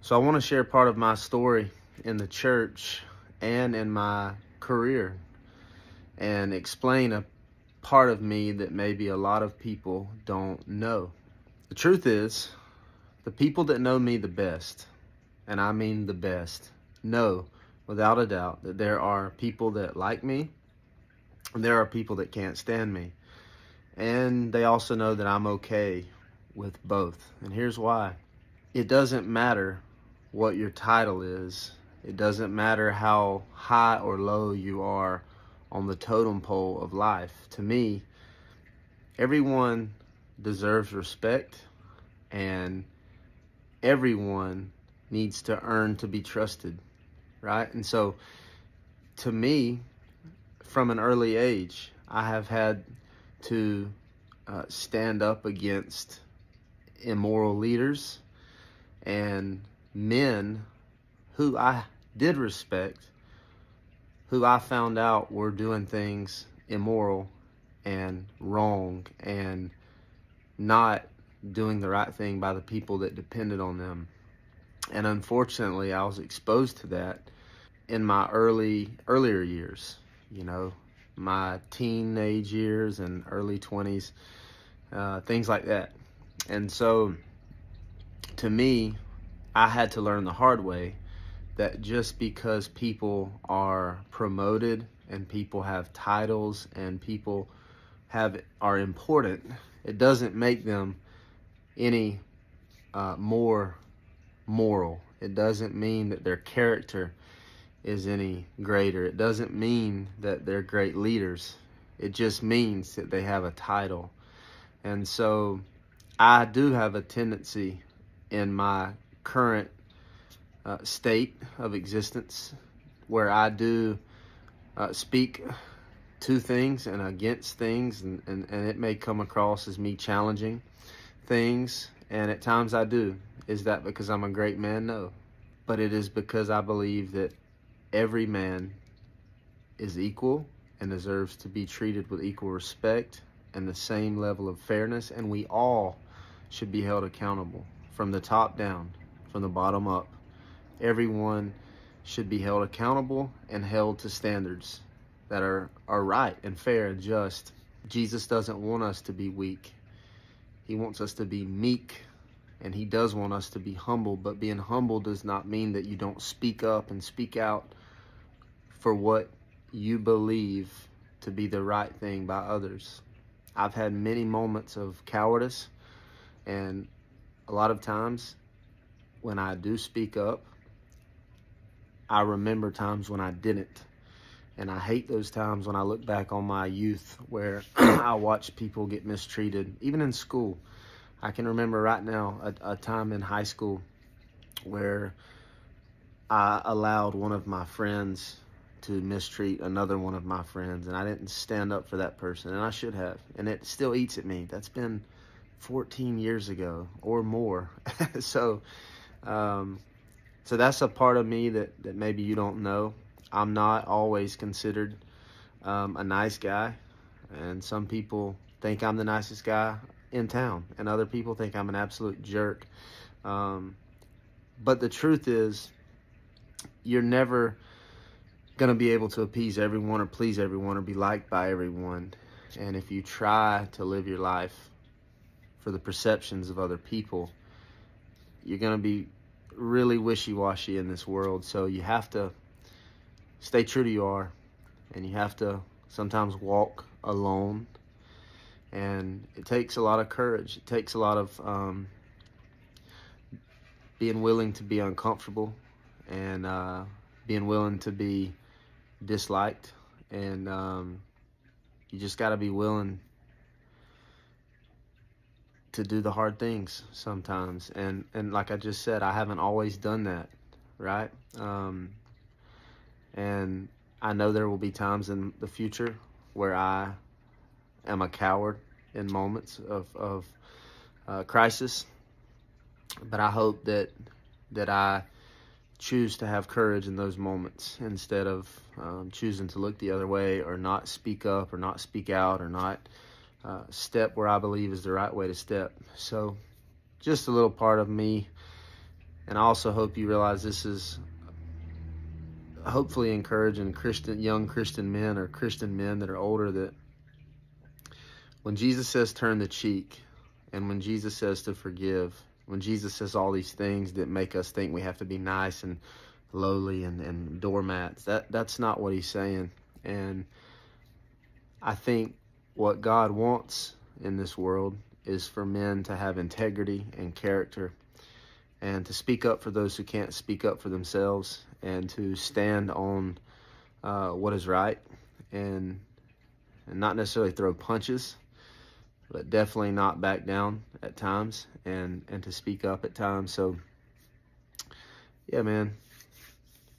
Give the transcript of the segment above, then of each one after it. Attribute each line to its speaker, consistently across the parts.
Speaker 1: So I want to share part of my story in the church and in my career and explain a part of me that maybe a lot of people don't know. The truth is, the people that know me the best, and I mean the best, know without a doubt that there are people that like me and there are people that can't stand me. And they also know that I'm okay with both. And here's why it doesn't matter what your title is, it doesn't matter how high or low you are on the totem pole of life. To me, everyone deserves respect and everyone needs to earn to be trusted, right? And so, to me, from an early age, I have had to uh, stand up against immoral leaders and men who I did respect, who I found out were doing things immoral and wrong and not doing the right thing by the people that depended on them. And unfortunately, I was exposed to that in my early earlier years, you know, my teenage years and early 20s, uh, things like that. And so to me, I had to learn the hard way that just because people are promoted and people have titles and people have are important, it doesn't make them any uh, more moral. It doesn't mean that their character is any greater. It doesn't mean that they're great leaders. It just means that they have a title. And so I do have a tendency in my current uh, state of existence where I do uh, speak to things and against things, and, and, and it may come across as me challenging things, and at times I do. Is that because I'm a great man? No. But it is because I believe that every man is equal and deserves to be treated with equal respect and the same level of fairness, and we all should be held accountable from the top down, from the bottom up. Everyone should be held accountable and held to standards that are, are right and fair and just. Jesus doesn't want us to be weak. He wants us to be meek and he does want us to be humble, but being humble does not mean that you don't speak up and speak out for what you believe to be the right thing by others. I've had many moments of cowardice and a lot of times when I do speak up, I remember times when I didn't. And I hate those times when I look back on my youth where I watch people get mistreated, even in school. I can remember right now a, a time in high school where I allowed one of my friends to mistreat another one of my friends, and I didn't stand up for that person, and I should have. And it still eats at me. That's been 14 years ago or more. so, um, so that's a part of me that, that maybe you don't know. I'm not always considered um, a nice guy, and some people think I'm the nicest guy in town, and other people think I'm an absolute jerk. Um, but the truth is, you're never going to be able to appease everyone or please everyone or be liked by everyone. And if you try to live your life for the perceptions of other people, you're going to be really wishy-washy in this world. So you have to stay true to you are and you have to sometimes walk alone and it takes a lot of courage it takes a lot of um, being willing to be uncomfortable and uh, being willing to be disliked and um, you just got to be willing to do the hard things sometimes and and like I just said I haven't always done that right um, and I know there will be times in the future where I am a coward in moments of, of uh, crisis. But I hope that that I choose to have courage in those moments instead of um, choosing to look the other way or not speak up or not speak out or not uh, step where I believe is the right way to step. So just a little part of me And I also hope you realize this is hopefully encouraging Christian young Christian men or Christian men that are older that when Jesus says turn the cheek and when Jesus says to forgive, when Jesus says all these things that make us think we have to be nice and lowly and, and doormats, that that's not what he's saying. And I think what God wants in this world is for men to have integrity and character and to speak up for those who can't speak up for themselves and to stand on uh, what is right and, and not necessarily throw punches but definitely not back down at times and and to speak up at times. So yeah man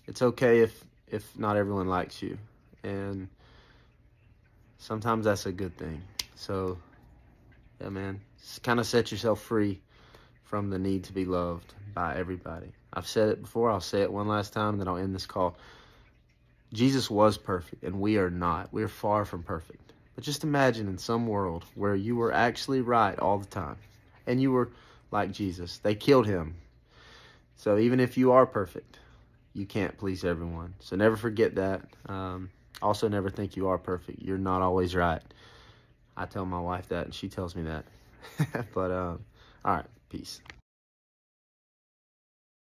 Speaker 1: it's okay if if not everyone likes you. And sometimes that's a good thing so yeah man kind of set yourself free from the need to be loved by everybody i've said it before i'll say it one last time then i'll end this call jesus was perfect and we are not we're far from perfect but just imagine in some world where you were actually right all the time and you were like Jesus. They killed him. So even if you are perfect, you can't please everyone. So never forget that. Um, also, never think you are perfect. You're not always right. I tell my wife that, and she tells me that. but, um, all right, peace.